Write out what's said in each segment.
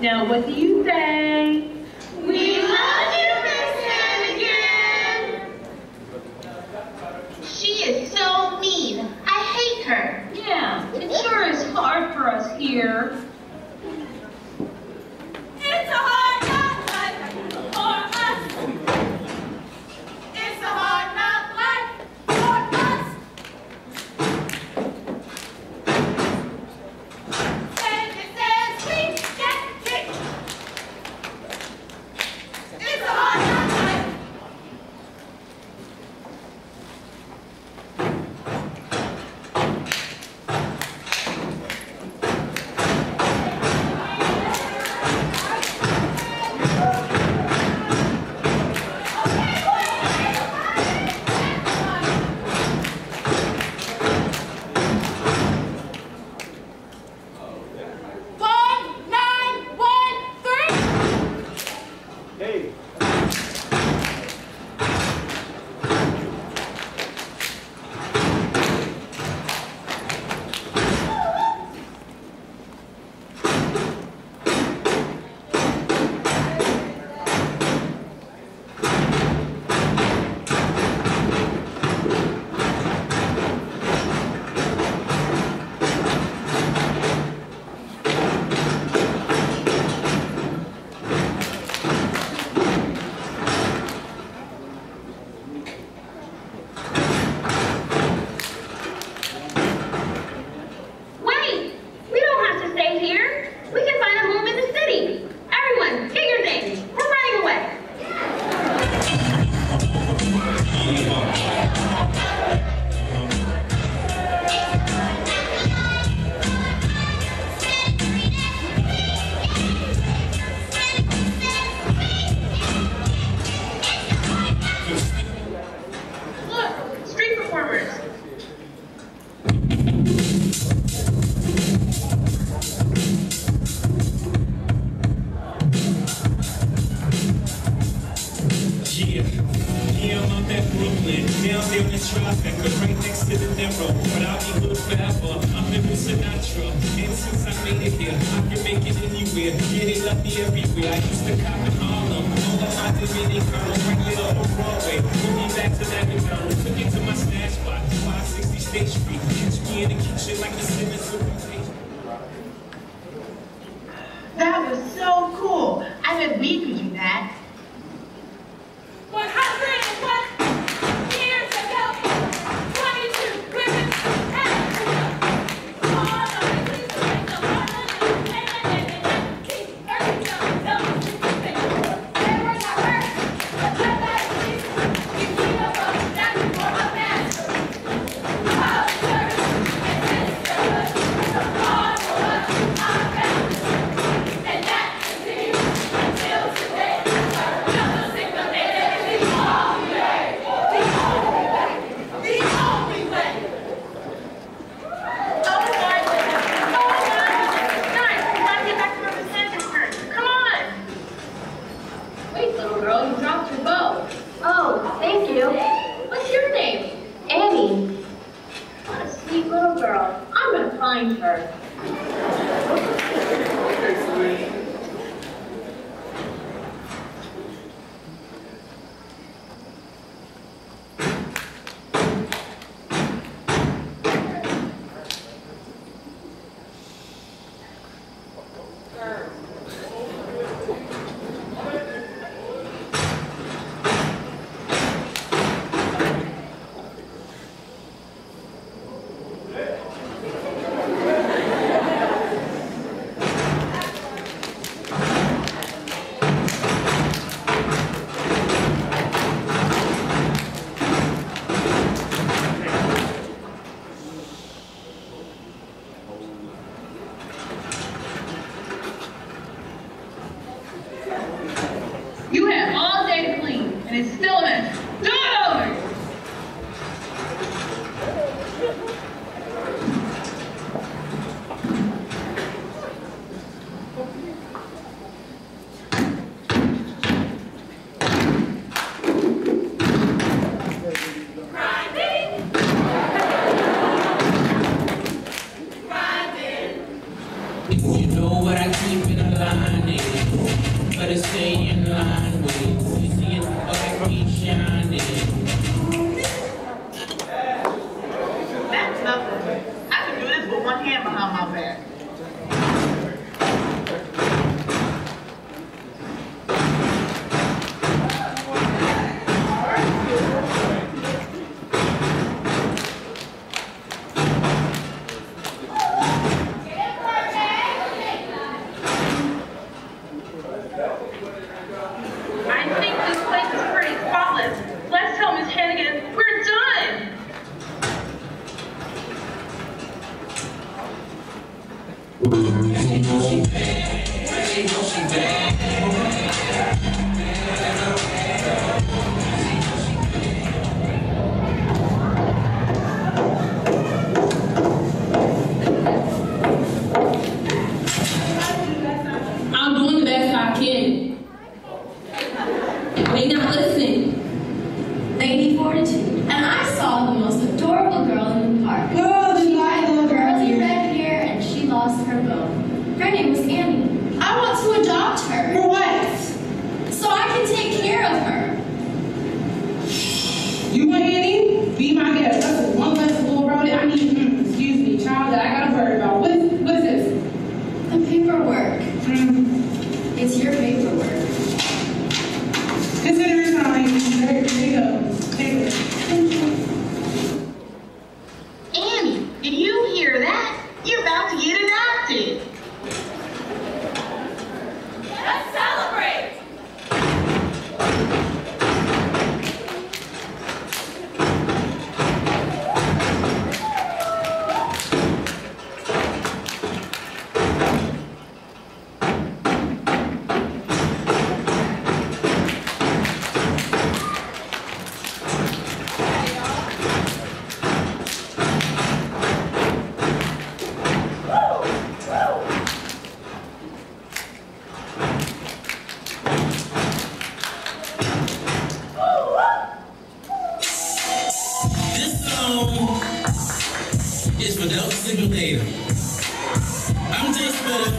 Now, what do you say? We love you, Miss Hannigan. she is so mean. I hate her. Yeah, it sure is hard for us here. Right next to the. But I'll be good forever. I'm living Sinatra. And since I made it here, I can make it anywhere. Yeah, they love me everywhere. I used to cop in Harlem. All Dominican girls right there on Broadway. Me back to that McDonald's. Took it to my stash spot, 560 State Street. Catch me in the kitchen like the Simmons. That was so cool. I bet we and it, I'm doing the best I can. They not listening. Lady Fortitude, and I saw the most adorable girl in the park. Girl, She had curly red hair and she lost her bow. Her name was Annie. I want to adopt her For what? so I can take care of her. You want Annie? Be my guest. That's one less little road. I mean, mm, excuse me, child, that I gotta worry about. What is, what is this? The paperwork. Mm, It's your paperwork. consider it signed. There, there you go. Take it. Annie, did you hear that? You're about to get adopted. Delta Sigma Theta. I'm just better,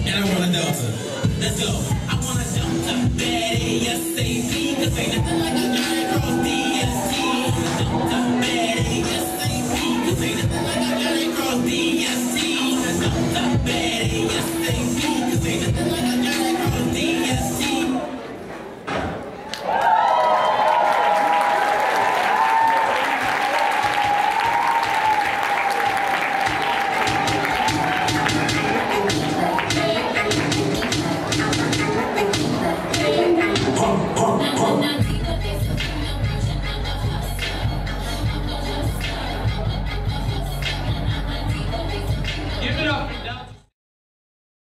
and I want a Delta. Let's go. I want a Delta, yes, safety, cause ain't nothing like a